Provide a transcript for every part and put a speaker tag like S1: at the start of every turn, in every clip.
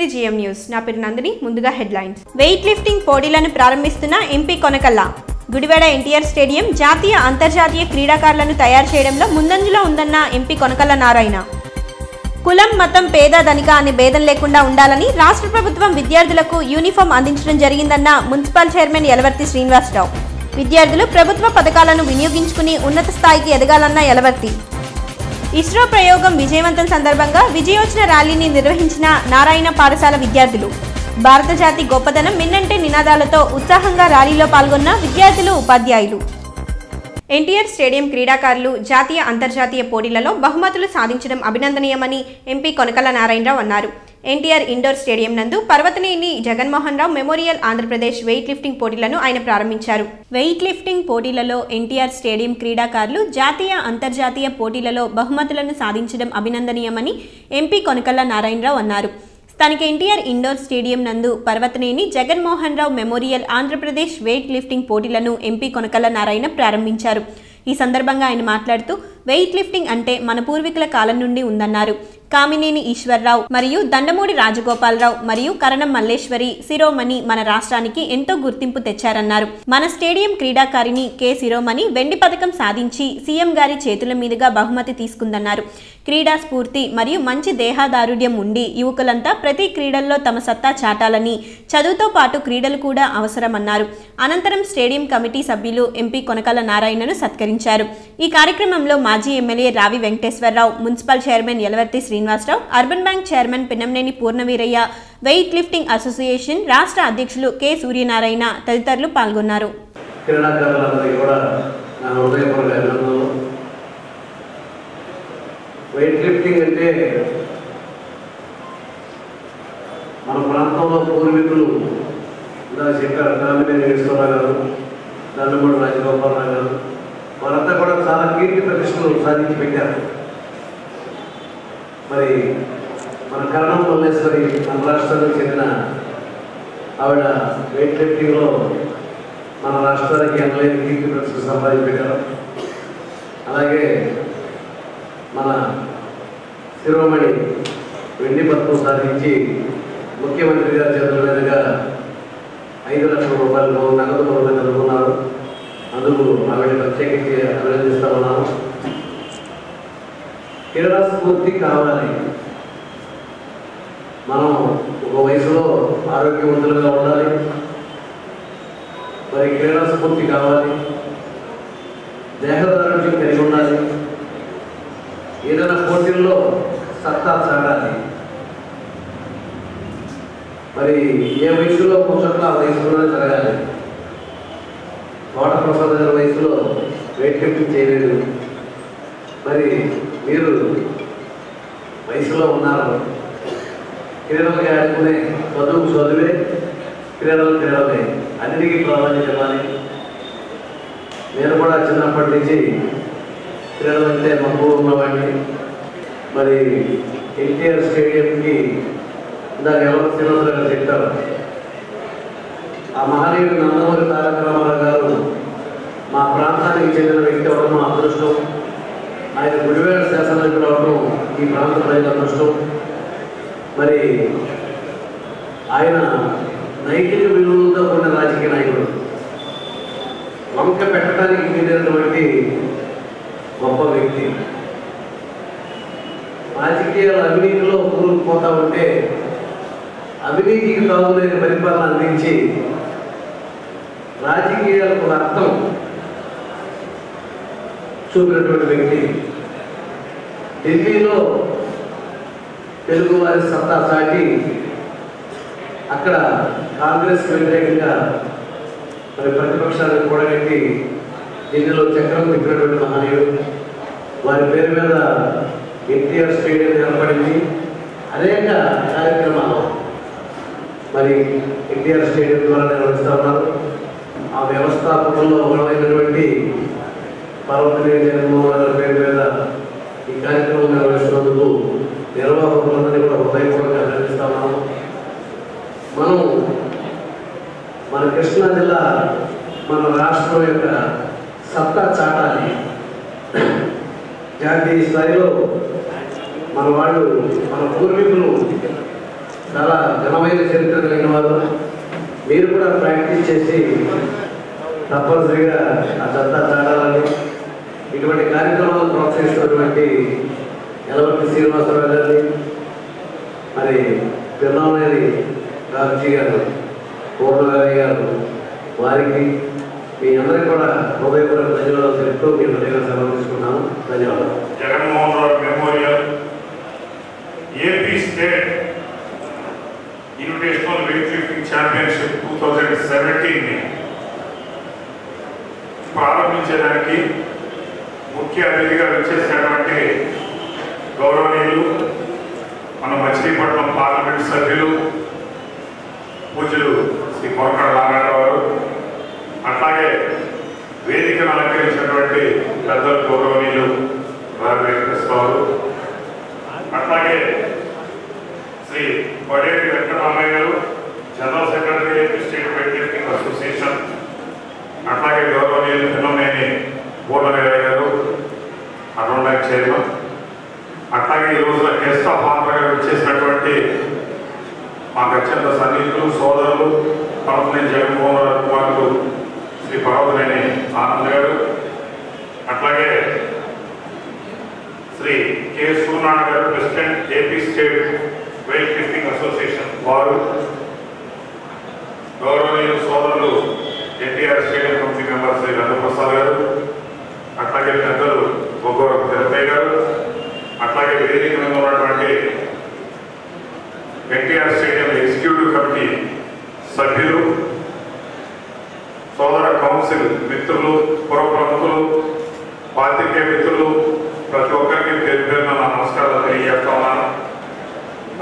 S1: నమస్కారం చూస్తుంది GM news. నా పేరు నందిని ముందుగా హెడ్లైన్స్. వెయిట్ లిఫ్టింగ్ పోటీలను ప్రారంభిస్తున్న ఎంపీ కొనకల్లా. గుడివాడ ఎన్టీఆర్ స్టేడియం జాతీయ అంతర్జాతీయ క్రీడాకారులను తయారు చేయడంలో ముందంజలో ఉందన్న ఎంపీ కొనకల్ల నారాయణ. కులం మతం పేద ధనిక అనే భేదం లేకుండా ఉండాలని రాష్ట్ర ప్రభుత్వం విద్యార్థులకు యూనిఫామ్ అందించడం జరిగిందన్న మున్సిపల్ చైర్మన్ యలవర్తి శ్రీనివాసరావు. విద్యార్థులు ప్రభుత్వ పథకాలను వినియోగించుకుని ఉన్నత స్థాయికి ఎదగాలన్న యలవర్తి. ఇస్రో ప్రయోగం విజయవంతం సందర్భంగా విజయోచన ర్యాలీని నిర్వహించిన నారాయణ పాఠశాల విద్యార్థులు. భారత జాతి గొప్పదనం మిన్నంటే నినాదాలతో ఉత్సాహంగా ర్యాలీలో పాల్గొన్న విద్యార్థులు ఉపాధ్యాయులు. ఎన్టీఆర్ స్టేడియం క్రీడాకారులు జాతీయ అంతర్జాతీయ పోటీలలో బహుమతులు సాధించడం అభినందనీయమని ఎంపీ కొనకల నారాయణరావు అన్నారు. ఎన్టీఆర్ ఇండోర్ స్టేడియం నందు Parvathaneni Jaganmohan Rao memorial Andhra Pradesh weight lifting పోటీలను ఆయన ప్రారంభించారు. వెయిట్ లిఫ్టింగ్ పోటీలలో ఎన్టీఆర్ స్టేడియం క్రీడాకారులు జాతీయ అంతర్జాతీయ పోటీలలో బహుమతులను సాధించడం అభినందనీయమని ఎంపీ కొనకల్ల నారాయణరావు అన్నారు. స్థానిక ఎన్టీఆర్ ఇండోర్ స్టేడియం నందు Parvathaneni Jaganmohan Rao memorial Andhra Pradesh weight lifting పోటీలను ఎంపీ కొనకల నారాయణ ప్రారంభించారు. ఈ సందర్భంగా ఆయన మాట్లాడుతూ వెయిట్ లిఫ్టింగ్ అంటే మన పూర్వీకుల కాలం నుండి ఉందన్నారు. కామినేని ఈశ్వర్రావు మరియు దండమూడి రాజగోపాలరావు మరియు కరణం మల్లేశ్వరి శిరోమణి మన రాష్ట్రానికి ఎంతో గుర్తింపు తెచ్చారన్నారు. మన స్టేడియం క్రీడాకారిణి కె. శిరోమణి వెండి పథకం సాధించి సీఎం గారి చేతుల మీదుగా బహుమతి తీసుకుందన్నారు. క్రీడా స్ఫూర్తి మరియు మంచి దేహదారుఢ్యం ఉండి యువకులంతా ప్రతి క్రీడల్లో తమ సత్తా చాటాలని చదువుతో పాటు క్రీడలు కూడా అవసరమన్నారు. అనంతరం స్టేడియం కమిటీ సభ్యులు ఎంపీ కొనకల నారాయణను సత్కరించారు. ఈ కార్యక్రమంలో మాజీ MLA Ravi Venkateswara Rao municipal chairman Yalavarthi Srinivasa Rao urban bank chairman Pinnamaneni Purnaveeraiah weight lifting association రాష్ట్ర అధ్యక్షులు కె సూర్యనారాయణ తదితరులు పాల్గొన్నారు.
S2: కూడా వెయిట్ లిఫ్టింగ్ అంటే మన ప్రాంతంలో పూర్వీకులు ఇందాక చెప్పారు రాజగోపాలరావు గారు. వారంతా కూడా చాలా కీర్తి ప్రతిష్టలు సాధించి పెట్టారు. మరి మన కరణం మల్లేశ్వరి మన రాష్ట్రానికి చెందిన ఆవిడ వెయిట్ లిఫ్టింగ్లో మన రాష్ట్రానికి ఎనలేని కీర్తి ప్రతిష్టలు సంపాదించి పెట్టారు అలాగే మన శిరోమణి వెండి పథకం సాధించి ముఖ్యమంత్రి గారి చేతుల మీదుగా ఐదు లక్షల రూపాయలు నగదు రూపాయలు అందుకున్నారు అందుకు ఆవిడ ప్రత్యేకించి అభినందిస్తా ఉన్నాను క్రీడా స్ఫూర్తి కావాలి. మనం ఒక వయసులో ఆరోగ్యవంతులుగా ఉండాలి. మరి క్రీడా స్ఫూర్తి కావాలి. దేహదారుణ్యం కలిగి ఉండాలి. ఏదైనా పోటీల్లో సత్తా సాగాలి. మరి ఏ వయసులో కూర్చోట్లో ఆ వయసులోనే జరగాలి. కోట ప్రసాద్ గారి వయసులో వెయిట్ లిఫ్టింగ్ చేయలేదు. మరి మీరు వయసులో ఉన్నారు. క్రీడలకి ఆడుకునే చదువు చదువే క్రీడలు క్రీడలే. అన్నిటికీ ప్రాధాన్యత ఇవ్వాలి. నేను కూడా చిన్నప్పటి నుంచి క్రీడలు అంటే మక్కువ ఉన్నవాడిని. మరి ఎన్టీఆర్ స్టేడియంకి ఇందాక ఎవరు శ్రీనివాసరావు గారు చెప్పారు. ఆ మహనీయుడు నందమూరి తారక రామారావు గారు మా ప్రాంతానికి చెందిన వ్యక్తి అవడం మా అదృష్టం. ఆయన గుడివేడ శాసనానికి రావడం ఈ ప్రాంత ప్రజల అదృష్టం. మరి ఆయన నైతిక విలువలతో కూడిన రాజకీయ నాయకుడు. వంక పెట్టడానికి చెందినటువంటి గొప్ప వ్యక్తి. రాజకీయాల అవినీతిలో కూరుకుపోతా ఉంటే అవినీతికి తాగులేని పరిపాలన అందించి రాజకీయాలకు అర్థం చూపినటువంటి వ్యక్తి. ఢిల్లీలో తెలుగువారి సత్తా చాటి అక్కడ కాంగ్రెస్ వ్యతిరేకంగా మరి ప్రతిపక్షాలను కూడగట్టి ఢిల్లీలో చక్రం తిప్పినటువంటి మహనీయుడు. వారి పేరు మీద ఎన్టీఆర్ స్టేడియం ఏర్పడింది. అనేక కార్యక్రమాలు మరి ఎన్టీఆర్ స్టేడియం ద్వారా నిర్వహిస్తూ ఉన్నారు. ఆ వ్యవస్థాపకుల్లో ఒకరైనటువంటి పర్వతనేని జగన్మోహన్ గారి పేరు మీద ఈ కార్యక్రమం నిర్వహిస్తున్నందుకు నిర్వాహకులందరినీ కూడా హృదయపూర్వకంగా అభినందిస్తా ఉన్నాము మనం మన కృష్ణా జిల్లా మన రాష్ట్రం యొక్క సత్తా చాటాలి. జాతీయ స్థాయిలో మన వాళ్ళు మన పూర్వీకులు చాలా ఘనమైన చరిత్ర కలిగిన వారు మీరు కూడా ప్రాక్టీస్ చేసి తప్పనిసరిగా ఆ చెత్త చాటాలని ఇటువంటి కార్యక్రమాలు ప్రోత్సహిస్తున్నటువంటి ఎలవర్తి శ్రీనివాసరావు గారిని మరి పిల్లనేది రాజీ గారు పూర్ణగారి గారు వారికి మీ అందరికీ కూడా హృదయపూర్వక ధన్యవాదాలు తెలుపుతూ మీ హృదయంగా సెలవు తీసుకున్నాను ధన్యవాదాలు.
S3: Jaganmohan Rao memorial AP state invitational weight lifting championship two thousand seventeen ప్రారంభించడానికి ముఖ్య అతిథిగా వచ్చేసినటువంటి గౌరవనీయులు మన మచిలీపట్నం పార్లమెంట్ సభ్యులు పూజలు శ్రీ కొరకడ నారాయణరావు గారు అట్లాగే వేదికను అలంకరించినటువంటి పెద్దలు గౌరవనీయులు రావి వెంకటేశ్వరరావు అట్లాగే Shri Padeti Venkataramaiah garu general secretary state పెట్టి అసోసియేషన్ అట్లాగే గౌరవనీయులు పిల్లనేని పూర్ణవీరయ్య గారు అరుణ్ చైర్మన్. అట్లాగే ఈ రోజున గెస్ట్ ఆఫ్ ఆనర్ గారు వచ్చేసినటువంటి మాకు అత్యంత సన్నిహితులు సోదరులు పరమనే జగన్మోహన్ రావు కుమారులు శ్రీ పర్వతనేని ఆనంద్ గారు. అట్లాగే Shri K Suryanarayana garu president AP state weight lifting association వారు. గౌరవనీయులు సోదరులు NTR stadium committee member Shri Rangaprasad garu అట్లాగే పెద్దలు ఒగ్గోర తిరుపతి గారు అట్లాగే వేదిక మీద ఉన్నటువంటి ఎన్టీఆర్ స్టేడియం ఎగ్జిక్యూటివ్ కమిటీ సభ్యులు సోదర కౌన్సిల్ మిత్రులు పుర ప్రముఖులు పాత్రికేయ మిత్రులు ప్రతి ఒక్కరికి పేరు పేరున నా నమస్కారాలు తెలియజేస్తా ఉన్నాను.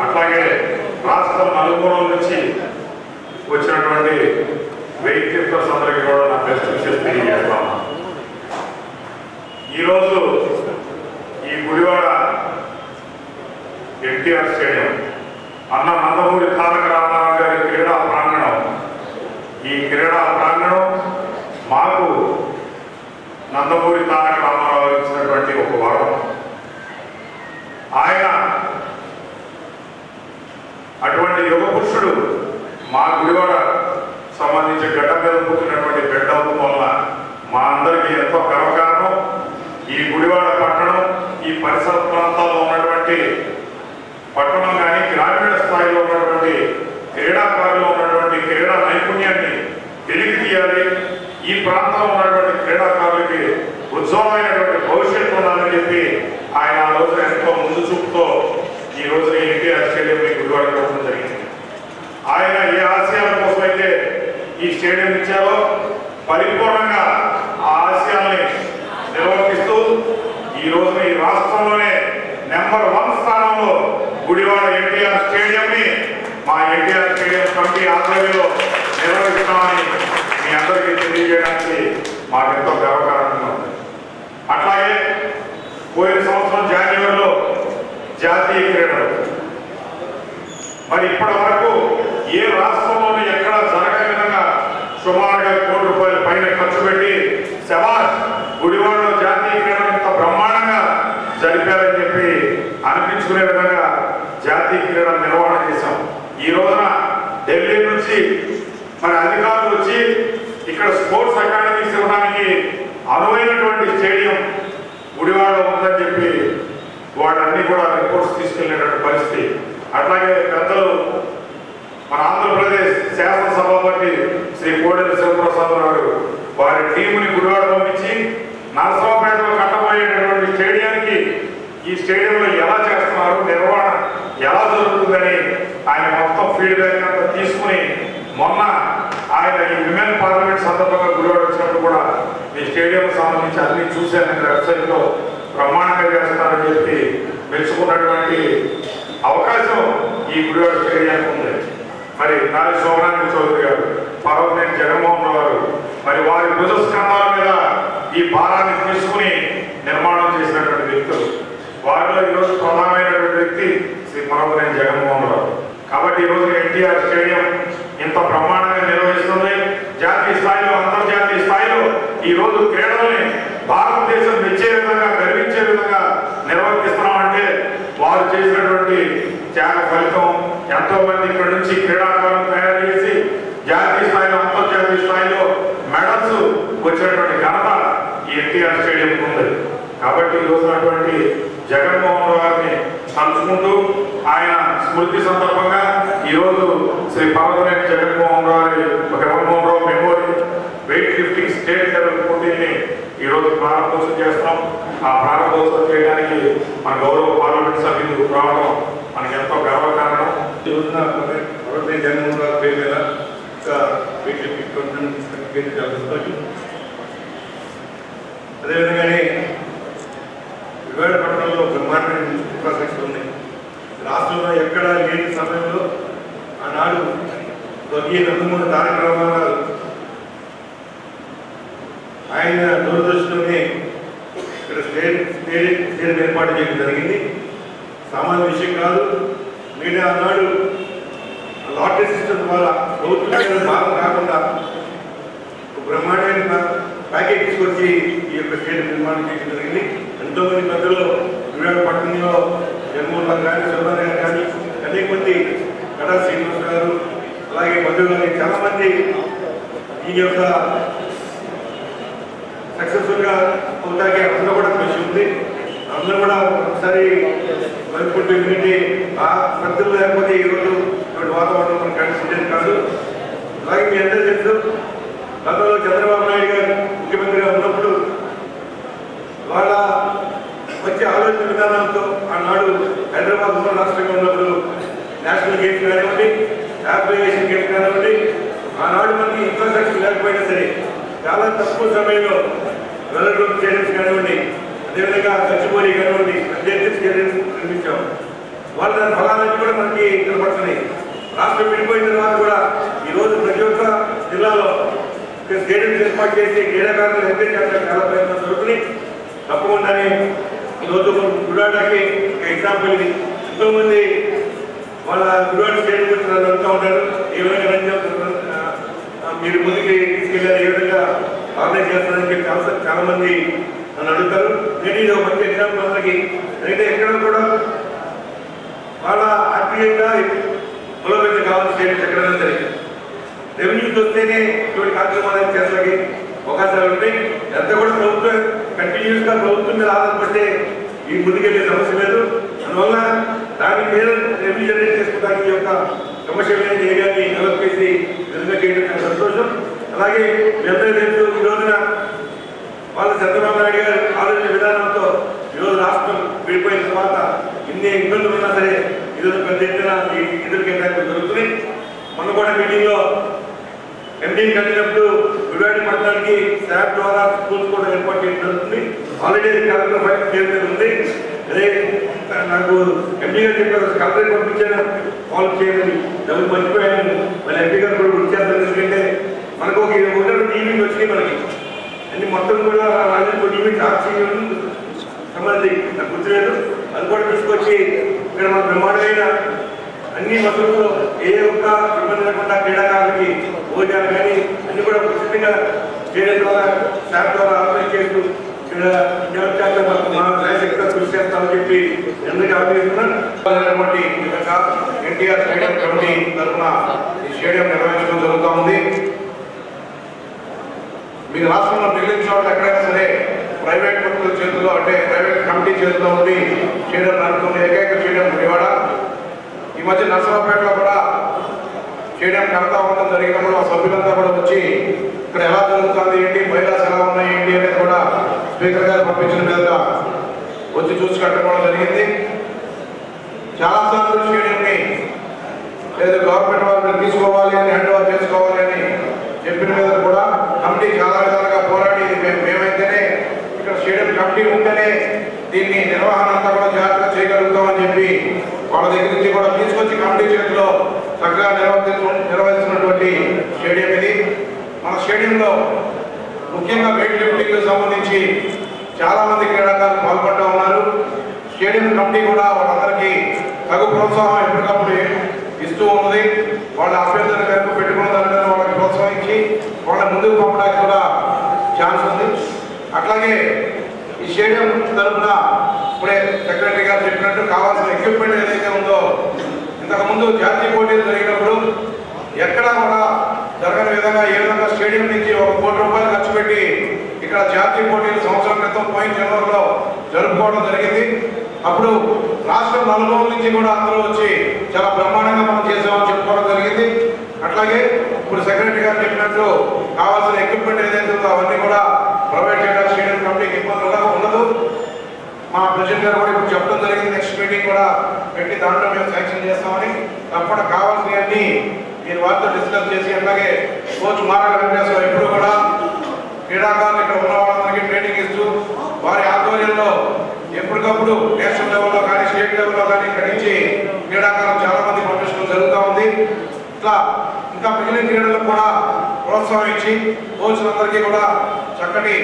S3: అట్లాగే రాష్ట్రం నలుగురం నుంచి వచ్చినటువంటి వెయిట్ లిఫ్టర్స్ అందరికీ కూడా నా బెస్ట్ విషయం తెలియజేస్తా ఈరోజు ఈ గుడివాడ ఎన్టీఆర్ స్టేడియం అన్న నందమూరి తారక రామారావు గారి క్రీడా ప్రాంగణం ఈ క్రీడా ప్రాంగణం మాకు నందమూరి తారక రామారావు ఇచ్చినటువంటి ఒక వరం ఆయన అటువంటి యుగ పురుషుడు మా గుడివాడ సంబంధించి గడ్డ మీద పుట్టినటువంటి బిడ్డ అవడం వల్ల మా అందరికీ ఎంతో గర్వకారణం ఈ గుడివాడ పట్టణం ఈ పరిసర ప్రాంతాల్లో ఉన్నటువంటి పట్టణం కానీ గ్రామీణ స్థాయిలో ఉన్నటువంటి క్రీడాకారులు ఉన్నటువంటి క్రీడా నైపుణ్యాన్ని వెలికి తీయాలి ఈ ప్రాంతంలో ఉన్నటువంటి క్రీడాకారులకి ఉజ్వలమైనటువంటి భవిష్యత్తు ఉండాలని చెప్పి ఆయన ఆ రోజున ఎంతో ముందు చూపుతో ఈ రోజున ఎన్టీఆర్ స్టేడియం గుడివాడ కట్టడం జరిగింది ఆయన ఏ ఆశయాల కోసమైతే ఈ స్టేడియం ఇచ్చారో పరిపూర్ణంగా ఆ ఆశయాల్ని నిర్వర్తిస్తూ ఈ రాష్ట్రంలోనే నెంబర్ వన్ స్థానంలో గుడివాడ ఎన్టీఆర్ స్టేడియం ని మా ఎన్టీఆర్ స్టేడియం కమిటీ ఆధ్వర్యంలో నిర్వహిస్తామని మీ అందరికీ తెలియజేయడానికి మాకెంతో గర్వకారణంగా ఉంది. అట్లాగే పోయిన సంవత్సరం జనవరిలో జాతీయ క్రీడలు. మరి ఇప్పటి వరకు ఏ రాష్ట్రం ఎక్కడ జరగని విధంగా సుమారుగా కోటి రూపాయల పైన ఖర్చు పెట్టి శవాష్ గుడివాడలో జాతీయ క్రీడలు ఇంత బ్రహ్మాండంగా జరిపారని చెప్పి అనిపించుకునే విధంగా జాతీయ క్రీడల నిర్వహణ చేశాం ఈ రోజున ఢిల్లీ నుంచి మరి అధికారులు వచ్చి ఇక్కడ స్పోర్ట్స్ అకాడమీస్ ఇవ్వడానికి అనువైనటువంటి స్టేడియం గుడివాడలో ఉందని చెప్పి వాటన్ని కూడా రిపోర్ట్స్ తీసుకెళ్ళేటువంటి పరిస్థితి. అట్లాగే పెద్దలు మన ఆంధ్రప్రదేశ్ శాసనసభాపతి శ్రీ కోడెల శివప్రసాద్ గారు వారి టీముని గుడివాడ పంపించి నరసరావుపేటలో కట్టబోయేటటువంటి స్టేడియానికి ఈ స్టేడియంలో ఎలా చేస్తున్నారు నిర్వహణ ఎలా జరుగుతుందని ఆయన మొత్తం ఫీడ్బ్యాక్ అంతా తీసుకుని మొన్న ఆయన ఈ విమెన్ పార్లమెంట్ సందర్భంగా గుడివాడ వచ్చినప్పుడు కూడా ఈ స్టేడియం సంబంధించి అన్ని చూశాను వెబ్సైట్ వెబ్సైట్లో బ్రహ్మాండంగా చేస్తున్నారని చెప్పి మెచ్చుకున్నటువంటి అవకాశం ఈ గుడివాడ స్టేడియానికి ఉంది. మరి నాది శోభనారాయణ చౌదరి గారు పర్వతనేని జగన్మోహన్ గారు మరి వారి భుజ స్కంధాల మీద ఈ భారాన్ని తీసుకుని నిర్మాణం చేసినటువంటి వ్యక్తులు. వారిలో ఈరోజు ప్రధానమైనటువంటి వ్యక్తి శ్రీ పర్వతనేని జగన్మోహన్ రావు. కాబట్టి ఈ రోజు ఎన్టీఆర్ స్టేడియం ఇంత బ్రహ్మాండంగా నిర్వహిస్తుంది. జాతీయ స్థాయిలో అంతర్జాతీయ ఈరోజు ఈ రోజు క్రీడల్ని భారతదేశం మెచ్చే విధంగా గర్వించే విధంగా నిర్వర్తిస్తున్నామంటే వారు చేసినటువంటి త్యాగ ఫలితం ఎంతో మంది మంచి క్రీడాకారులను తయారు చేసి జాతీయ స్థాయిలో అంతర్జాతీయ స్థాయిలో మెడల్స్ వచ్చినటువంటి ఘనత ఈ ఎన్టీఆర్ స్టేడియం ఉంది. కాబట్టి ఈరోజు అటువంటి జగన్మోహన్ గారిని తలుచుకుంటూ ఆయన స్మృతి సందర్భంగా ఈ రోజు శ్రీ పర్వతనేని జగన్మోహన్ రావు గారి Jaganmohan Rao memorial weight lifting state level ఈరోజు ప్రారంభోత్సవం చేస్తాం. ఆ ప్రారంభోత్సవం చేయడానికి మన గౌరవ పార్లమెంట్ సభ్యులు రావడం మనకి ఎంతో గర్వకారణం.
S4: ఈ రోజున పర్వతనేని పేరు మీద ఒక సర్టిఫికేట్ చాలా అదేవిధంగానే వివాడ పట్టణంలో బ్రహ్మాండమైన ఇన్ఫ్రాస్ట్రక్చర్ ఉంది. రాష్ట్రంలో ఎక్కడ లేని సమయంలో ఆనాడు స్వర్గీయ నందమూరి తారక రామారావు ఆయన దూరదర్శనంలోనే ఇక్కడ స్టేట్ స్టేట్ స్టేట్ ఏర్పాటు చేయడం జరిగింది. సామాన్య విషయం కాదు. మీడియా ఆనాడు లాటరీ సిస్టమ్ ద్వారా ప్రభుత్వం భాగం కాకుండా బ్రహ్మాండమైన ప్యాకేజ్ తీసుకొచ్చి ఈ యొక్క స్టేట్ నిర్మాణం చేయడం జరిగింది. ఎంతోమంది పెద్దలు విశాఖపట్నంలో జగన్మోహన్ రావు గారు గారు కానీ అనేక మంది కటా శ్రీనివాస్ గారు అలాగే మధు గారు ఈ యొక్క సక్సెస్ఫుల్గా అవుతాకి అందరూ కూడా కృషి ఉంది. అందరూ కూడా ఒకసారి మరుపుకుంటూ ఎందుకంటే ఆ పద్ధతులు లేకపోతే ఈరోజు వాతావరణం మనకు కనిపించేది కాదు. అలాగే మీ అందరూ తెలుసు గతంలో చంద్రబాబు నాయుడు గారు ముఖ్యమంత్రిగా ఉన్నప్పుడు వాళ్ళ మంచి ఆలోచన విధానంతో ఆనాడు హైదరాబాద్ ఉన్న రాష్ట్రంగా ఉన్నప్పుడు నేషనల్ గేట్ కానివ్వండి అప్లికేషన్ గేట్ కానివ్వండి ఆనాడు మనకి ఇన్ఫ్రాస్ట్రక్చర్ లేకపోయినా సరే చాలా తక్కువ సమయంలో వెల్లడూరు చేయడం కానివ్వండి అదేవిధంగా గచ్చిబౌలి కానివ్వండి అధ్యక్ష నిర్మించాం. వాళ్ళ దాని ఫలాలన్నీ కూడా మనకి కనపడుతున్నాయి. రాష్ట్రం విడిపోయిన తర్వాత కూడా ఈరోజు ప్రతి ఒక్క జిల్లాలో స్టేడియం ఏర్పాటు చేసి క్రీడాకారులు ఎంపిక చేయడానికి చాలా ప్రయత్నం జరుగుతున్నాయి. తప్పకుండానే ఈరోజు గుడాటాకి ఒక ఎగ్జాంపుల్ ఇది. ఎంతోమంది వాళ్ళ గుడివాడ స్టేడియం గురించి నన్ను అడుగుతూ ఉంటారు ఏ విధంగా రన్ చేస్తున్నారు మీరు ముందుకి తీసుకెళ్ళారు ఏ విధంగా ఆర్గనైజ్ చేస్తారని చెప్పి చాలా చాలా మంది నన్ను అడుగుతారు. నేను ఇది ఒక మంచి ఎగ్జాంపుల్ అందరికి అయితే ఎక్కడ కూడా వాళ్ళ ఆత్మీయంగా బలోపేతం కావాల్సిన స్టేడియం ఎక్కడైనా సరే. రెవెన్యూస్ వస్తేనే ఇటువంటి కార్యక్రమాలు చేసడానికి అవకాశాలు ఉంటాయి. ఎంత కూడా ప్రభుత్వం కంటిన్యూస్గా ప్రభుత్వం మీద ఆధారపడితే ఈ ముందుకెళ్ళే సమస్య లేదు. అందువల్ల దాని మీద రెవెన్యూ జనరేట్ చేసుకోవడానికి యొక్క కమర్షియల్ ఏరియాని డెవలప్ చేసి చేయడం సంతోషం. అలాగే మీ ఈ రోజున వాళ్ళ చంద్రబాబు నాయుడు గారి ఆలోచన విధానంతో ఈరోజు రాష్ట్రం విడిపోయిన తర్వాత ఇన్ని ఇబ్బందులు ఉన్నా సరే ఈరోజు పెద్ద ఎత్తున ఈ నిధుల కేటాయింపులు జరుగుతున్నాయి మొన్న కూడా మీటింగ్లో లో ఎండీని కలిగినప్పుడు విడివాడి పట్టణానికి శాప్ ద్వారా స్కూల్స్ కూడా ఏర్పాటు చేయడం జరుగుతుంది. ఆల్రెడీ అది కలెక్టర్ ఫైల్ పేరు ఉంది. అదే నాకు ఎంపీ గారు చెప్పారు కలెక్టర్ పంపించాను కాల్ చేయమని. డబ్బులు మర్చిపోయాను. మళ్ళీ ఎంపీ గారు కూడా వచ్చేస్తారు ఎందుకంటే మనకు ఒక ఒకటి రెండు వచ్చినాయి మనకి. అన్ని మొత్తం కూడా రాజకీయ టీవీ ఈవెంట్ చేయడం సంబంధి నాకు గుర్తులేదు. అది కూడా తీసుకొచ్చి ఇక్కడ మన బ్రహ్మాండమైన అన్ని వసతులు ఏ ఒక్క ఇబ్బంది లేకుండా క్రీడాకారులకి భోజనాలు కానీ అన్ని కూడా ఉచితంగా చేయడం ద్వారా స్టాఫ్ ద్వారా ఆర్గనైజ్ చేస్తూ కృషి చేస్తామని చెప్పి ఎందుకు ఆలోచిస్తున్నాను ఈ ఎన్టీఆర్ స్టేడియం కమిటీ తరఫున ఈ స్టేడియం నిర్వహించడం జరుగుతూ ఉంది. మీకు రాష్ట్రంలో మిగిలిన చోట్ల ఎక్కడైనా సరే ప్రైవేట్ వ్యక్తుల చేతుల్లో అంటే ప్రైవేట్ కమిటీ చేతిలో ఉంది స్టేడియం నడుపుతున్న ఏకైక స్టేడియం విజయవాడ ఈ మధ్య నర్సరావుపేటలో కూడా స్టేడియం కడతా ఉండడం జరిగినప్పుడు ఆ సభ్యులంతా కూడా వచ్చి ఇక్కడ ఎలా జరుగుతుంది ఏంటి మహిళాస్ ఎలా ఉన్నాయి ఏంటి అనేది కూడా స్పీకర్ గారు పంపించిన మీద వచ్చి చూసి కట్టుకోవడం జరిగింది. చాలా సార్లు స్టేడియంని లేదు గవర్నమెంట్ వాళ్ళు తీసుకోవాలి అని హ్యాండ్ ఓవర్ చేసుకోవాలి అని చెప్పిన మీద కూడా కమిటీ చాలా విధాలుగా పోరాడి మేము మేమైతేనే ఇక్కడ స్టేడియం కమిటీ ఉంటేనే దీన్ని నిర్వహణ అంతా కూడా జాగ్రత్తగా చేయగలుగుతామని చెప్పి వాళ్ళ దగ్గర నుంచి కూడా తీసుకొచ్చి కమిటీ చేతిలో చక్కగా నిర్వహించ నిర్వహిస్తున్నటువంటి స్టేడియం ఇది. మన స్టేడియంలో ముఖ్యంగా వెయిట్ లిఫ్టింగ్ సంబంధించి చాలా మంది క్రీడాకారులు పాల్గొంటూ ఉన్నారు. స్టేడియం కమిటీ కూడా వాళ్ళందరికీ తగు ప్రోత్సాహం ఎప్పటికప్పుడు ఇస్తూ ఉన్నది. వాళ్ళ అభ్యర్థుల మేరకు పెట్టుకున్న దాని మీద వాళ్ళకి ప్రోత్సహించి వాళ్ళ ముందుకు పంపడానికి కూడా ఛాన్స్ ఉంది. అట్లాగే ఈ స్టేడియం తరఫున ఇప్పుడే సెక్రటరీ గారు చెప్పినట్టు కావాల్సిన ఎక్విప్మెంట్ ఏదైతే ఉందో
S5: ఇంతకుముందు జాతీయ పోటీలు జరిగినప్పుడు ఎక్కడా కూడా జరగని విధంగా ఏ విధంగా స్టేడియం నుంచి ఒక కోటి రూపాయలు ఖర్చు పెట్టి ఇక్కడ జాతీయ పోటీలు సంవత్సరం క్రితం పోయిన జనవరిలో జరుపుకోవడం జరిగింది. అప్పుడు రాష్ట్రం నలుగురు నుంచి కూడా అందరూ వచ్చి చాలా బ్రహ్మాండంగా మనం చేసామని చెప్పుకోవడం జరిగింది. అట్లాగే ఇప్పుడు సెక్రటరీ గారు చెప్పినట్టు కావాల్సిన ఎక్విప్మెంట్ ఏదైతే ఉందో అవన్నీ కూడా ప్రొవైడ్ చేయడానికి స్టేడియం కమిటీకి ఇబ్బంది ఉండదు ఉండదు. మా ప్రెసిడెంట్ గారు కూడా ఇప్పుడు చెప్పడం జరిగింది. నెక్స్ట్ మీటింగ్ కూడా పెట్టి దాంట్లో మేము శాంక్షన్ చేస్తామని. తప్పకుండా కావాల్సినవన్నీ మీరు వారితో డిస్కస్ చేసి అట్లాగే కోచ్ మారా వెంకటేశ్వర ఎప్పుడు కూడా క్రీడాకారులు ఇక్కడ ఉన్న వాళ్ళందరికీ ట్రైనింగ్ ఇస్తూ వారి ఆధ్వర్యంలో ఎప్పటికప్పుడు నేషనల్ లెవెల్లో కానీ స్టేట్ లెవెల్లో కానీ ఇక్కడ నుంచి క్రీడాకారులు చాలా మంది పంపించడం జరుగుతూ ఉంది. ఇట్లా ఇంకా మిగిలిన క్రీడలకు కూడా ప్రోత్సాహం ఇచ్చి కోచ్లందరికీ కూడా చక్కటి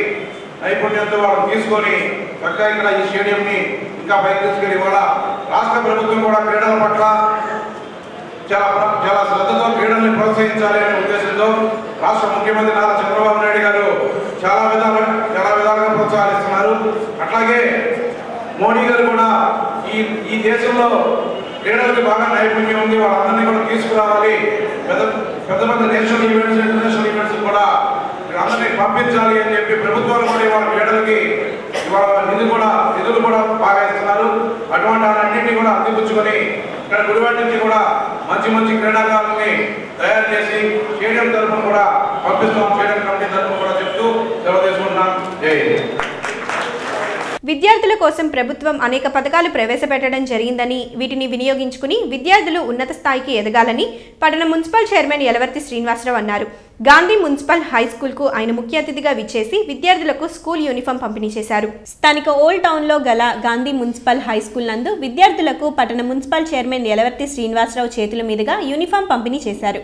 S5: నైపుణ్యంతో వాళ్ళని తీసుకొని చక్కగా ఇక్కడ ఈ స్టేడియంని ఇంకా పైకి తీసుకెళ్ళి ఇవాళ రాష్ట్ర ప్రభుత్వం కూడా క్రీడల పట్ల చాలా చాలా శ్రద్ధతో క్రీడల్ని ప్రోత్సహించాలి అనే ఉద్దేశంతో రాష్ట్ర ముఖ్యమంత్రి నారా చంద్రబాబు నాయుడు గారు చాలా విధాలు చాలా విధాలుగా ప్రోత్సహిస్తున్నారు. అట్లాగే మోడీ గారు కూడా ఈ ఈ దేశంలో క్రీడలకు బాగా నైపుణ్యం ఉంది. వాళ్ళందరినీ కూడా తీసుకురావాలి. పెద్ద పెద్ద పెద్ద నేషనల్ ఈవెంట్స్ ఇంటర్నేషనల్ ఈవెంట్స్ కూడా అందరినీ పంపించాలి అని చెప్పి ప్రభుత్వాలు కూడా ఇవాళ క్రీడలకి ఇవాళ నిధులు కూడా నిధులు కూడా బాగా ఇస్తున్నారు. అటువంటి అన్నింటినీ కూడా అందిపుచ్చుకొని ఇక్కడ గుడివాడ నుంచి కూడా మంచి మంచి క్రీడాకారుల్ని తయారు చేసి స్టేడియం తరఫున కూడా పంపిస్తాం స్టేడియం కమిటీ తరఫున కూడా చెప్తూ సెలవు తీసుకుంటున్నాం జై హింద్.
S1: విద్యార్థుల కోసం ప్రభుత్వం అనేక పథకాలు ప్రవేశపెట్టడం జరిగిందని వీటిని వినియోగించుకుని విద్యార్థులు ఉన్నత స్థాయికి ఎదగాలని పట్టణ మున్సిపల్ చైర్మన్ యలవర్తి శ్రీనివాసరావు అన్నారు. గాంధీ మున్సిపల్ హై స్కూల్కు ఆయన ముఖ్య అతిథిగా విచ్చేసి విద్యార్థులకు స్కూల్ యూనిఫామ్ పంపిణీ చేశారు. స్థానిక ఓల్డ్ టౌన్లో గల గాంధీ మున్సిపల్ హై స్కూల్ నందు విద్యార్థులకు పట్టణ మున్సిపల్ చైర్మన్ యలవర్తి శ్రీనివాసరావు చేతుల మీదుగా యూనిఫామ్ పంపిణీ చేశారు.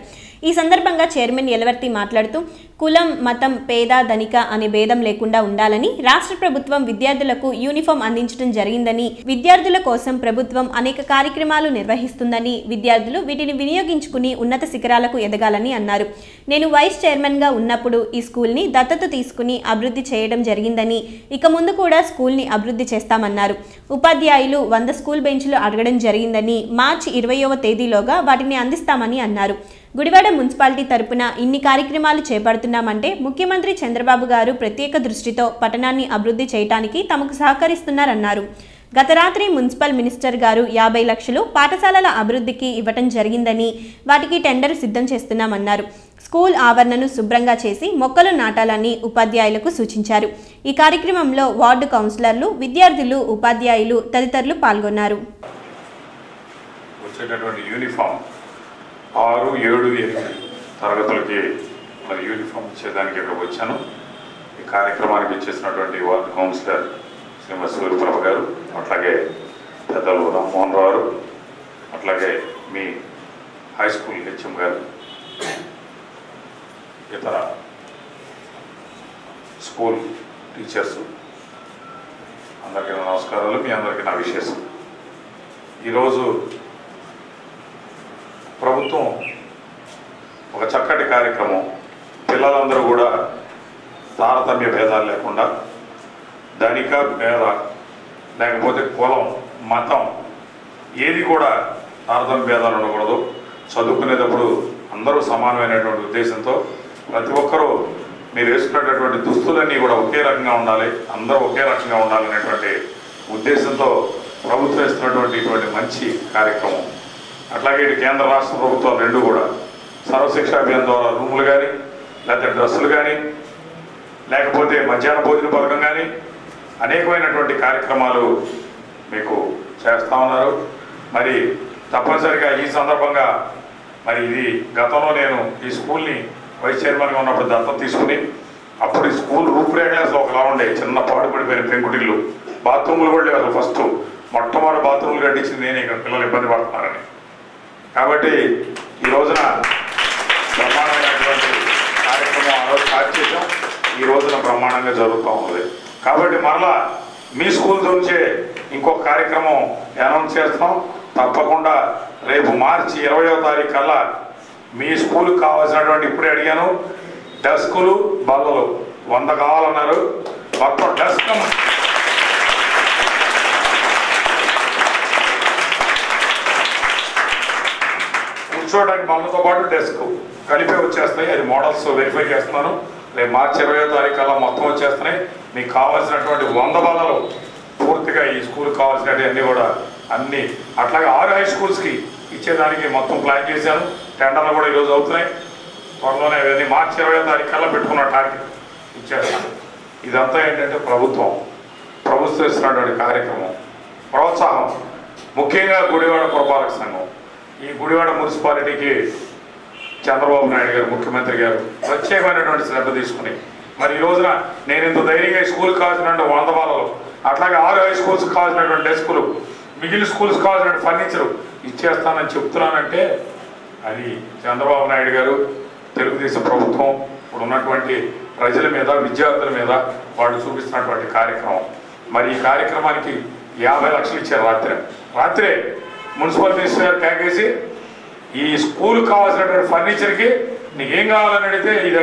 S1: ఈ సందర్భంగా చైర్మన్ యలవర్తి మాట్లాడుతూ కులం మతం పేద ధనిక అనే భేదం లేకుండా ఉండాలని రాష్ట్ర ప్రభుత్వం విద్యార్థులకు యూనిఫామ్ అందించడం జరిగిందని విద్యార్థుల కోసం ప్రభుత్వం అనేక కార్యక్రమాలు నిర్వహిస్తుందని విద్యార్థులు వీటిని వినియోగించుకుని ఉన్నత శిఖరాలకు ఎదగాలని అన్నారు. నేను వైస్ చైర్మన్గా ఉన్నప్పుడు ఈ స్కూల్ని దత్తత తీసుకుని అభివృద్ధి చేయడం జరిగిందని ఇక ముందు కూడా స్కూల్ని అభివృద్ధి చేస్తామన్నారు. ఉపాధ్యాయులు వంద స్కూల్ బెంచ్లు అడగడం జరిగిందని మార్చి ఇరవయవ తేదీలోగా వాటిని అందిస్తామని అన్నారు. గుడివాడ మున్సిపాలిటీ తరపున ఇన్ని కార్యక్రమాలు చేపడుతున్న చేస్తున్నామంటే ముఖ్యమంత్రి చంద్రబాబు గారు ప్రత్యేక దృష్టితో పట్టణాన్ని అభివృద్ధి చేయడానికి తమకు సహకరిస్తున్నారన్నారు. గత రాత్రి మున్సిపల్ మినిస్టర్ గారు యాభై లక్షలు పాఠశాలల అభివృద్ధికి ఇవ్వటం జరిగిందని వాటికి టెండర్ సిద్ధం చేస్తున్నామన్నారు. స్కూల్ ఆవరణను శుభ్రంగా చేసి మొక్కలు నాటాలని ఉపాధ్యాయులకు సూచించారు. ఈ కార్యక్రమంలో వార్డు కౌన్సిలర్లు విద్యార్థులు ఉపాధ్యాయులు తదితరులు పాల్గొన్నారు.
S3: యూనిఫామ్ ఆరు ఏడు తరగతులకి మరి యూనిఫామ్ ఇచ్చేదానికి ఇక్కడికి వచ్చాను. ఈ కార్యక్రమానికి ఇచ్చేసినటువంటి వార్డ్ కౌన్సిలర్ శ్రీమతి సూర్యప్రభ గారు అట్లాగే పెద్దలు రామ్మోహన్ రావు గారు అట్లాగే మీ హై స్కూల్ హెచ్ఎం గారు ఇతర స్కూల్ టీచర్స్ అందరికీ నా నమస్కారాలు మీ అందరికీ నా విశేషం. ఈరోజు ప్రభుత్వం ఒక చక్కటి కార్యక్రమం పిల్లలందరూ కూడా తారతమ్య భేదాలు లేకుండా ధనిక భేద లేకపోతే కులం మతం ఏది కూడా తారతమ్య భేదాలు ఉండకూడదు. చదువుకునేటప్పుడు అందరూ సమానమైనటువంటి ఉద్దేశంతో ప్రతి ఒక్కరూ మీరు వేసుకునేటటువంటి దుస్తులన్నీ కూడా ఒకే రకంగా ఉండాలి అందరూ ఒకే రకంగా ఉండాలనేటువంటి ఉద్దేశంతో ప్రభుత్వం ఇస్తున్నటువంటి ఇటువంటి మంచి కార్యక్రమం. అట్లాగే ఇటు కేంద్ర రాష్ట్ర ప్రభుత్వాలు రెండు కూడా. సర్వశిక్ష అభియాన్ ద్వారా రూములు కానీ లేకపోతే డ్రెస్సులు కానీ లేకపోతే మధ్యాహ్న భోజన పథకం కానీ అనేకమైనటువంటి కార్యక్రమాలు మీకు చేస్తా ఉన్నారు. మరి తప్పనిసరిగా ఈ సందర్భంగా మరి ఇది గతంలో నేను ఈ స్కూల్ని వైస్ చైర్మన్గా ఉన్నప్పుడు దత్తం తీసుకుని అప్పుడు ఈ స్కూల్ రూపురేఖలు ఒకలా ఉండే చిన్న పాడుపడిపోయిన పెంకుటిల్లు. బాత్రూములు కూడా లేవు ఫస్ట్. మొట్టమొదటి బాత్రూములు కట్టించింది నేను ఇక్కడ పిల్లలు ఇబ్బంది పడుతున్నారని. కాబట్టి ఈ రోజున బ్రహ్మాండమైనటువంటి కార్యక్రమం ఆ రోజు స్టార్ట్ చేసాం ఈ రోజున బ్రహ్మాండంగా జరుగుతూ ఉంది కాబట్టి మరలా మీ స్కూల్ నుంచే ఇంకొక కార్యక్రమం అనౌన్స్ చేస్తాం తప్పకుండా రేపు మార్చి ఇరవయో తారీఖు కల్లా మీ స్కూల్కి కావాల్సినటువంటి ఇప్పుడే అడిగాను. డెస్కులు బల్లలు వంద కావాలన్నారు. మొత్తం డెస్క్ కూర్చోవడానికి మనతో పాటు డెస్క్ కలిపే వచ్చేస్తాయి అది మోడల్స్ వెరిఫై చేస్తున్నాను. రేపు మార్చి ఇరవై తారీఖు అలా మొత్తం వచ్చేస్తున్నాయి. మీకు కావాల్సినటువంటి వంద బలాలు పూర్తిగా ఈ స్కూల్కి కావాల్సినవి అన్నీ కూడా అన్ని అట్లాగే ఆరు హై స్కూల్స్కి ఇచ్చేదానికి మొత్తం ప్లాన్ చేశాను. టెండర్లు కూడా ఈరోజు అవుతున్నాయి. త్వరలోనే అవన్నీ మార్చి ఇరవై తారీఖు కల్లా పెట్టుకున్న టార్గెట్ ఇచ్చేస్తాను. ఇదంతా ఏంటంటే ప్రభుత్వం ప్రభుత్వం ఇస్తున్నటువంటి కార్యక్రమం. ప్రోత్సాహం. ముఖ్యంగా గుడివాడ పురపాలక సంఘం. ఈ గుడివాడ మున్సిపాలిటీకి చంద్రబాబు నాయుడు గారు ముఖ్యమంత్రి గారు ప్రత్యేకమైనటువంటి శ్రద్ధ తీసుకుని మరి ఈ రోజున నేను ఇంత ధైర్యంగా స్కూల్కి కావాల్సినటువంటి వంద బాలలు అట్లాగే ఆరు హై స్కూల్స్ కావాల్సినటువంటి డెస్కులు మిగిలిన స్కూల్స్ కావాల్సిన ఫర్నిచర్ ఇచ్చేస్తానని చెప్తున్నానంటే అది చంద్రబాబు నాయుడు గారు తెలుగుదేశం ప్రభుత్వం ఇప్పుడు ఉన్నటువంటి ప్రజల మీద విద్యార్థుల మీద వాళ్ళు చూపిస్తున్నటువంటి కార్యక్రమం. మరి ఈ కార్యక్రమానికి యాభై లక్షలు ఇచ్చారు రాత్రి. రాత్రే మున్సిపల్ మినిస్టర్ గారు ట్యాగేసి ఈ స్కూల్ కావాల్సినటువంటి ఫర్నిచర్కి నీకు ఏం కావాలని అడిగితే ఇది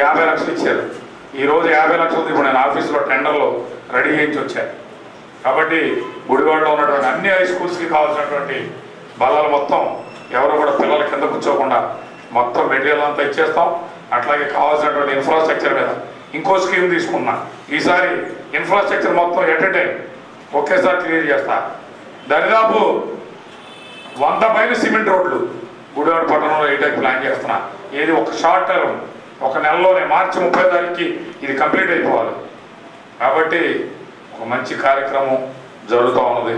S3: యాభై లక్షలు ఇచ్చారు. ఈరోజు యాభై లక్షలు ఇప్పుడు నేను ఆఫీస్లో టెండర్లో రెడీ చేయించి వచ్చాను కాబట్టి గుడివాడలో ఉన్నటువంటి అన్ని హై స్కూల్స్కి కావాల్సినటువంటి బలాలు మొత్తం ఎవరు కూడా పిల్లల కింద కూర్చోకుండా మొత్తం మెటీరియల్ అంతా ఇచ్చేస్తాం. అట్లాగే కావాల్సినటువంటి ఇన్ఫ్రాస్ట్రక్చర్ మీద ఇంకో స్కీమ్ తీసుకున్నా ఈసారి ఇన్ఫ్రాస్ట్రక్చర్ మొత్తం ఎట్ టైం ఒకేసారి క్లియర్ చేస్తా. దరిదాపు వంద పైన సిమెంట్ రోడ్లు. గుడివాడ పట్టణంలో వేయడానికి ప్లాన్ చేస్తున్నా. ఏది ఒక షార్ట్ టర్మ్ ఒక నెలలోనే మార్చి ముప్పై తారీఖుకి ఇది కంప్లీట్ అయిపోవాలి. కాబట్టి ఒక మంచి కార్యక్రమం జరుగుతూ ఉన్నది.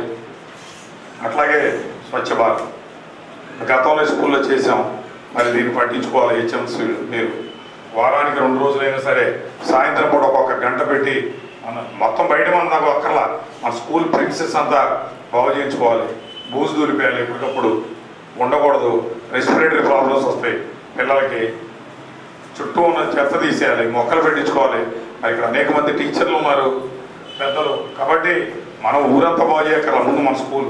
S3: అట్లాగే స్వచ్ఛ భారత్. గతంలో స్కూల్లో చేసాం మరి దీన్ని పట్టించుకోవాలి హెచ్ఎంసి మీరు. వారానికి రెండు రోజులైనా సరే సాయంత్రం పూట ఒక్కొక్క గంట పెట్టి మన మొత్తం బయట మన నాకు అక్కర్లా. మన స్కూల్ ప్రిన్సెస్ అంతా బాగు చేయించుకోవాలి. బూజు దూరిపోయాలి ఎప్పటికప్పుడు ఉండకూడదు. రెస్పిరేటరీ ప్రాబ్లమ్స్ వస్తాయి. పిల్లలకి చుట్టూ ఉన్న చెత్త తీసేయాలి మొక్కలు పెట్టించుకోవాలి. మరి ఇక్కడ అనేక మంది టీచర్లు ఉన్నారు పెద్దలు. కాబట్టి మనం ఊరంతా బాగు చేయక్కర్లా ముందు మన స్కూల్.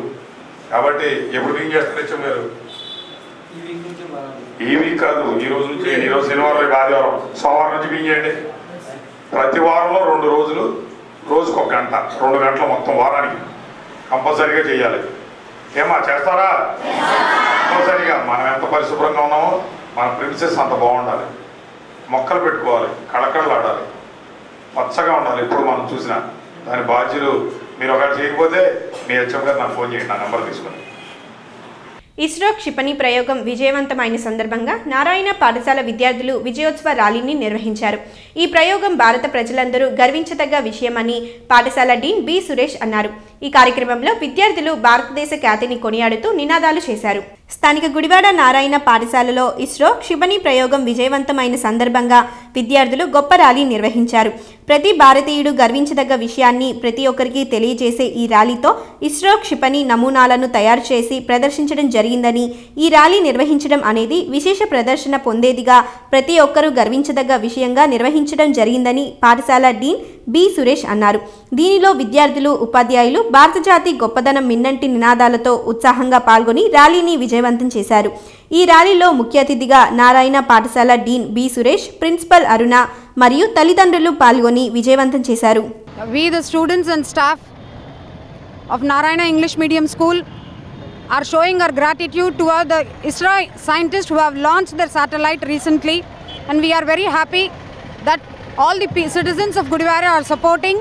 S3: కాబట్టి ఎప్పుడు ఏం చేస్తారు మీరు ఈ వీక్ కాదు ఈ రోజు నుంచి ఈ రోజు శనివారం రేపు ఆదివారం. సోమవారం నుంచి బియ్యం చేయండి? ప్రతి వారంలో రెండు రోజులు రోజుకు ఒక గంట రెండు గంటలు మొత్తం వారానికి కంపల్సరీగా చేయాలి. ఏమా చేస్తారా? కంపల్సరీగా మనం ఎంత పరిశుభ్రంగా ఉన్నామో మన ప్రిన్సెస్ అంత బాగుండాలి. మొక్కలు పెట్టుకోవాలి కళకళలాడాలి. పచ్చగా ఉండాలి ఇప్పుడు మనం చూసిన. దాని బాధ్యులు మీరు ఒకవేళ చేయకపోతే మీ హెచ్ఎం గారు నాకు ఫోన్ చేయండి నా నెంబర్ తీసుకొని.
S1: ఇస్రో క్షిపణి ప్రయోగం విజయవంతమైన సందర్భంగా నారాయణ పాఠశాల విద్యార్థులు విజయోత్సవ ర్యాలీని నిర్వహించారు. ఈ ప్రయోగం భారత ప్రజలందరూ గర్వించదగ్గ విషయమని పాఠశాల డీన్ బి సురేష్ అన్నారు. ఈ కార్యక్రమంలో విద్యార్థులు భారతదేశ ఖ్యాతిని కొనియాడుతూ నినాదాలు చేశారు. స్థానిక గుడివాడ నారాయణ పాఠశాలలో ఇస్రో క్షిపణి ప్రయోగం విజయవంతమైన సందర్భంగా విద్యార్థులు గొప్ప ర్యాలీ నిర్వహించారు. ప్రతి భారతీయుడు గర్వించదగ్గ విషయాన్ని ప్రతి ఒక్కరికి తెలియజేసే ఈ ర్యాలీతో ఇస్రో క్షిపణి నమూనాలను తయారు చేసి ప్రదర్శించడం జరిగిందని ఈ ర్యాలీ నిర్వహించడం అనేది విశేష ప్రదర్శన పొందేదిగా ప్రతి ఒక్కరూ గర్వించదగ్గ విషయంగా నిర్వహించడం జరిగిందని పాఠశాల డీన్ బి సురేష్ అన్నారు. దీనిలో విద్యార్థులు ఉపాధ్యాయులు భారత జాతి గొప్పదనం మిన్నంటి నినాదాలతో ఉత్సాహంగా పాల్గొని ర్యాలీని విజయవంతం చేశారు. ఈ ర్యాలీలో ముఖ్య అతిథిగా నారాయణ పాఠశాల dean B Suresh principal Aruna మరియు తల్లిదండ్రులు పాల్గొని విజయవంతం చేశారు
S6: we the students and staff of Narayana English Medium School are showing our gratitude toward the ISRO scientists who have launched their satellite recently and we are very happy that all the pe- citizens of Gudivara are supporting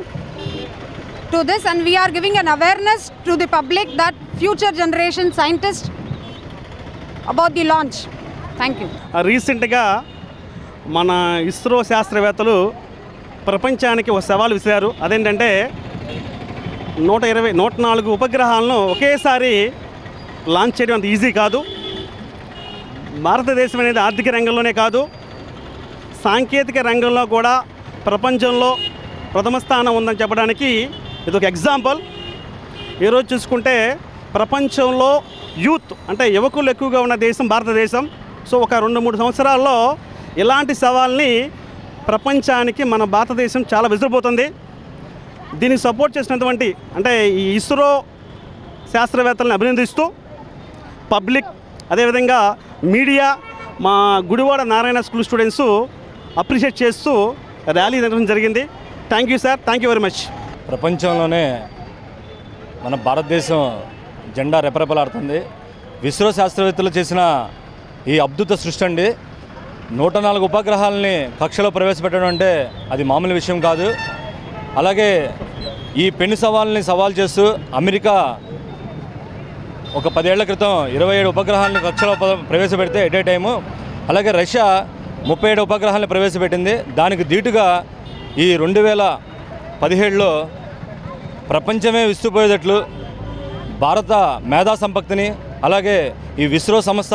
S6: to this and we are giving an awareness to the public that future generation scientists about the launch thank you
S7: రీసెంట్గా మన ఇస్రో శాస్త్రవేత్తలు ప్రపంచానికి ఒక సవాల్ విసిరారు. అదేంటంటే నూట ఇరవై నూట నాలుగు ఉపగ్రహాలను ఒకేసారి లాంచ్ చేయడం అంత ఈజీ కాదు. భారతదేశం అనేది ఆర్థిక రంగంలోనే కాదు. సాంకేతిక రంగంలో కూడా ప్రపంచంలో ప్రథమ స్థానం ఉందని చెప్పడానికి ఇది ఒక ఎగ్జాంపుల్ ఈరోజు చూసుకుంటే ప్రపంచంలో యూత్ అంటే యువకులు ఎక్కువగా ఉన్న దేశం భారతదేశం. సో ఒక రెండు మూడు సంవత్సరాల్లో ఇలాంటి సవాల్ని ప్రపంచానికి మన భారతదేశం చాలా విసిరిపోతుంది. దీనికి సపోర్ట్ చేసినటువంటి అంటే ఈ ఇస్రో శాస్త్రవేత్తలను అభినందిస్తూ పబ్లిక్ అదేవిధంగా మీడియా మా Gudivada Narayana school students appreciate చేస్తూ ర్యాలీ నిర్వహించడం జరిగింది. Thank you sir. Thank you very much.
S8: ప్రపంచంలోనే మన భారతదేశం జెండా రెపరెపలాడుతుంది. ఇస్రో శాస్త్రవేత్తలు చేసిన ఈ అద్భుత సృష్టి అండి. నూట నాలుగు ఉపగ్రహాలని కక్షలో ప్రవేశపెట్టడం అంటే అది మామూలు విషయం కాదు. అలాగే ఈ పెను సవాల్ని సవాల్ చేస్తూ అమెరికా ఒక పదేళ్ళ క్రితం ఇరవై ఏడు ఉపగ్రహాలను కక్షలో ప్రవేశపెడితే ఎట్ ఏ టైము. అలాగే రష్యా ముప్పై ఏడు ఉపగ్రహాలను ప్రవేశపెట్టింది. దానికి ధీటుగా ఈ రెండు వేల పదిహేడులో ప్రపంచమే విస్తుపోయేటట్లు భారత మేధా సంపత్తిని అలాగే ఈ విస్రో సంస్థ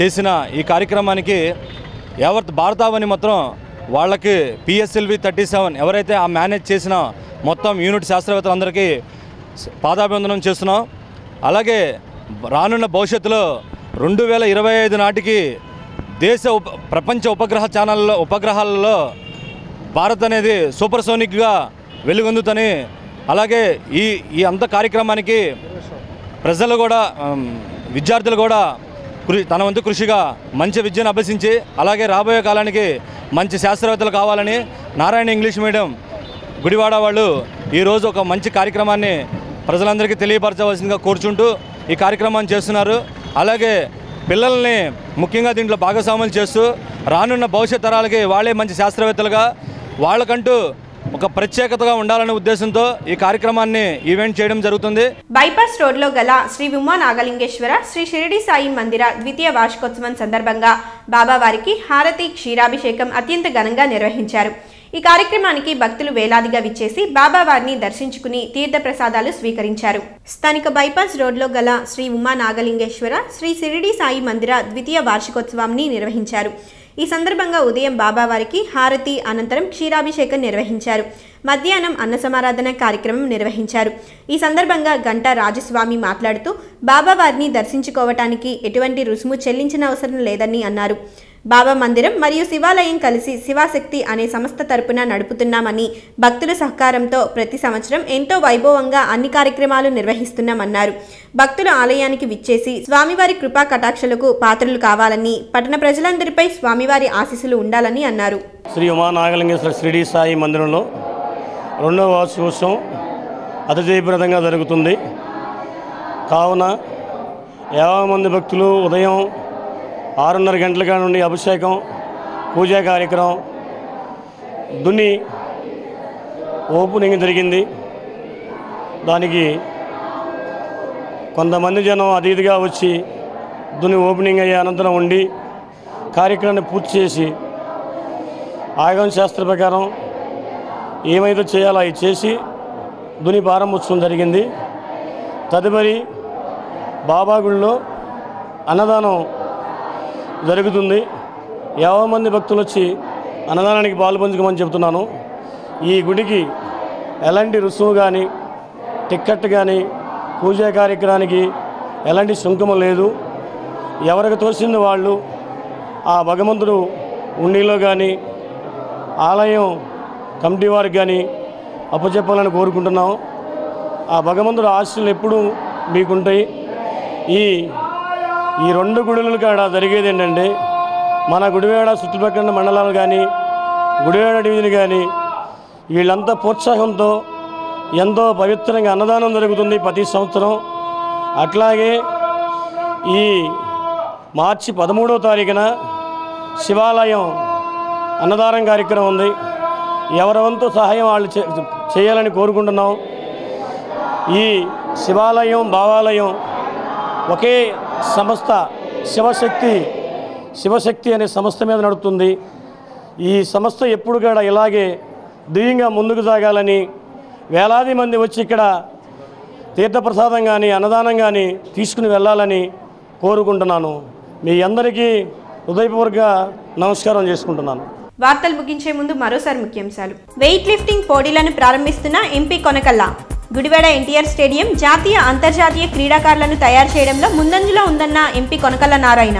S8: చేసిన ఈ కార్యక్రమానికి ఎవరి భారతావని మొత్తం వాళ్ళకి పిఎస్ఎల్వి థర్టీ సెవెన్ ఎవరైతే ఆ మేనేజ్ చేసిన మొత్తం యూనిట్ శాస్త్రవేత్తలందరికీ పాదాభివందనం చేస్తున్నాం. అలాగే రానున్న భవిష్యత్తులో రెండు వేల ఇరవై ఐదు నాటికి దేశ ఉప ప్రపంచ ఉపగ్రహ ఛానల్లో ఉపగ్రహాలలో భారత్ అనేది సూపర్ సోనిక్గా వెలుగొందుతని అలాగే ఈ ఈ అంత కార్యక్రమానికి ప్రజలు కూడా విద్యార్థులు కూడా తన వంతు కృషిగా మంచి విద్యను అభ్యసించి అలాగే రాబోయే కాలానికి మంచి శాస్త్రవేత్తలు కావాలని నారాయణ ఇంగ్లీష్ మీడియం గుడివాడ వాళ్ళు ఈరోజు ఒక మంచి కార్యక్రమాన్ని ప్రజలందరికీ తెలియపరచవలసిందిగా కోరుచుంటూ ఈ కార్యక్రమాన్ని చేస్తున్నారు. అలాగే పిల్లల్ని ముఖ్యంగా దీంట్లో భాగస్వాములు చేస్తూ రానున్న భవిష్యత్ తరాలకి వాళ్ళే మంచి శాస్త్రవేత్తలుగా వాళ్ళకంటూ ఒక ప్రత్యేకతగా ఉండాలనే ఉద్దేశంతో ఈ కార్యక్రమాన్ని ఈవెంట్ చేయడం జరుగుతుంది.
S1: బైపాస్ రోడ్లో గల శ్రీ ఉమా నాగలింగేశ్వర శ్రీ షిరిడి సాయి మందిర ద్వితీయ వార్షికోత్సవం సందర్భంగా బాబావారికి హారతి క్షీరాభిషేకం అత్యంత ఘనంగా నిర్వహించారు. ఈ కార్యక్రమానికి భక్తులు వేలాదిగా విచ్చేసి బాబావారిని దర్శించుకుని తీర్థ ప్రసాదాలు స్వీకరించారు. స్థానిక బైపాస్ రోడ్లో గల శ్రీ ఉమా నాగలింగేశ్వర శ్రీ షిరిడి సాయి మందిర ద్వితీయ వార్షికోత్సవాన్ని నిర్వహించారు. ఈ సందర్భంగా ఉదయం బాబావారికి హారతి అనంతరం క్షీరాభిషేకం నిర్వహించారు. మధ్యాహ్నం అన్న సమారాధన కార్యక్రమం నిర్వహించారు. ఈ సందర్భంగా గంటా రాజస్వామి మాట్లాడుతూ బాబావారిని దర్శించుకోవటానికి ఎటువంటి రుసుము చెల్లించిన అవసరం లేదని అన్నారు. బాబా మందిరం మరియు శివాలయం కలిసి శివాశక్తి అనే సంస్థ తరపున నడుపుతున్నామని భక్తుల సహకారంతో ప్రతి సంవత్సరం ఎంతో వైభవంగా అన్ని కార్యక్రమాలు నిర్వహిస్తున్నామన్నారు. భక్తులు ఆలయానికి విచ్చేసి స్వామివారి కృపా కటాక్షలకు పాత్రలు కావాలని పట్టణ ప్రజలందరిపై స్వామివారి ఆశీస్సులు ఉండాలని అన్నారు.
S9: శ్రీ ఉమా నాగలింగేశ్వర షిరిడి సాయి మందిరంలో రెండవ వార్షికోత్సవం అతిజయప్రదంగా జరుగుతుంది. కావున యాభై మంది భక్తులు ఉదయం ఆరున్నర గంటల నుండి అభిషేకం పూజా కార్యక్రమం దున్ని ఓపెనింగ్ జరిగింది. దానికి కొంతమంది జనం అతిథిగా వచ్చి దున్ని ఓపెనింగ్ అయ్యే అనంతరం ఉండి కార్యక్రమాన్ని పూర్తి చేసి ఆగమ శాస్త్ర ప్రకారం ఏమైతే చేయాలో అవి చేసి దుని ప్రారంభోత్సవం జరిగింది. తదుపరి బాబాగుళ్ళో అన్నదానం జరుగుతుంది. యాభై మంది భక్తులు వచ్చి అన్నదానానికి పాల్పంచుకోమని చెప్తున్నాను. ఈ గుడికి ఎలాంటి రుసుము కానీ టిక్కెట్ కానీ పూజా కార్యక్రమానికి ఎలాంటి సుంకము లేదు. ఎవరికి తోసింది వాళ్ళు ఆ భగవంతుడు ఉండిలో కానీ ఆలయం కమిటీ వారికి కానీ అప్పచెప్పాలని కోరుకుంటున్నాం ఆ భగవంతుడు ఆశలు ఎప్పుడూ మీకుంటాయి. ఈ ఈ రెండు గుడులు కాడ జరిగేది ఏంటంటే మన గుడివేడ చుట్టుపక్కల మండలాలు కానీ గుడివేడ డివిజన్ కానీ వీళ్ళంతా ప్రోత్సాహంతో ఎంతో పవిత్రంగా అన్నదానం జరుగుతుంది ప్రతి సంవత్సరం. అట్లాగే ఈ మార్చి పదమూడవ తారీఖున శివాలయం అన్నదానం కార్యక్రమం ఉంది. ఎవరి సహాయం వాళ్ళు చే- చేయాలని కోరుకుంటున్నాం. ఈ శివాలయం భావాలయం ఒకే సంస్థ శివశక్తి శివశక్తి అనే సంస్థ మీద నడుస్తుంది ఈ సంస్థ ఎప్పుడు కూడా ఇలాగే దివ్యంగా ముందుకు సాగాలని వేలాది మంది వచ్చి ఇక్కడ తీర్థప్రసాదం కానీ అన్నదానం కానీ తీసుకుని వెళ్ళాలని కోరుకుంటున్నాను. మీ అందరికీ హృదయపూర్వక నమస్కారం చేసుకుంటున్నాను.
S1: వార్తలు ముగించే ముందు మరోసారి ముఖ్యాంశాలు. వెయిట్ లిఫ్టింగ్ పోటీలను ప్రారంభిస్తున్న ఎంపీ కొనకల్ల. గుడివాడ ఎన్టీఆర్ స్టేడియం జాతీయ అంతర్జాతీయ క్రీడాకారులను తయారు చేయడంలో ముందంజలో ఉందన్న ఎంపీ కొనకల్ల నారాయణ.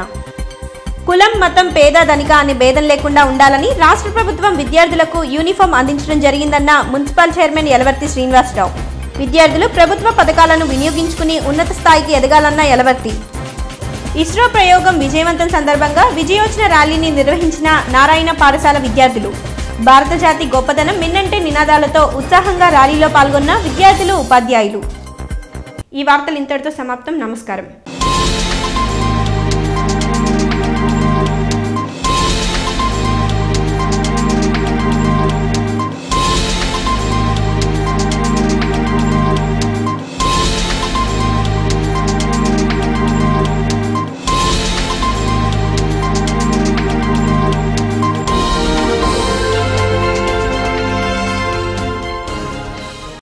S1: కులం మతం పేద ధనిక అనే భేదం లేకుండా ఉండాలని రాష్ట్ర ప్రభుత్వం విద్యార్థులకు యూనిఫామ్ అందించడం జరిగిందన్న మున్సిపల్ చైర్మన్ యలవర్తి శ్రీనివాసరావు. విద్యార్థులు ప్రభుత్వ పథకాలను వినియోగించుకుని ఉన్నత స్థాయికి ఎదగాలన్న యలవర్తి. ఇస్రో ప్రయోగం విజయవంతం సందర్భంగా విజయోచన ర్యాలీని నిర్వహించిన నారాయణ పాఠశాల విద్యార్థులు. భారత జాతి గొప్పదనం మిన్నంటే నినాదాలతో ఉత్సాహంగా ర్యాలీలో పాల్గొన్న విద్యార్థులు ఉపాధ్యాయులు. ఈ వార్తలు ఇంతటితో సమాప్తం. నమస్కారం.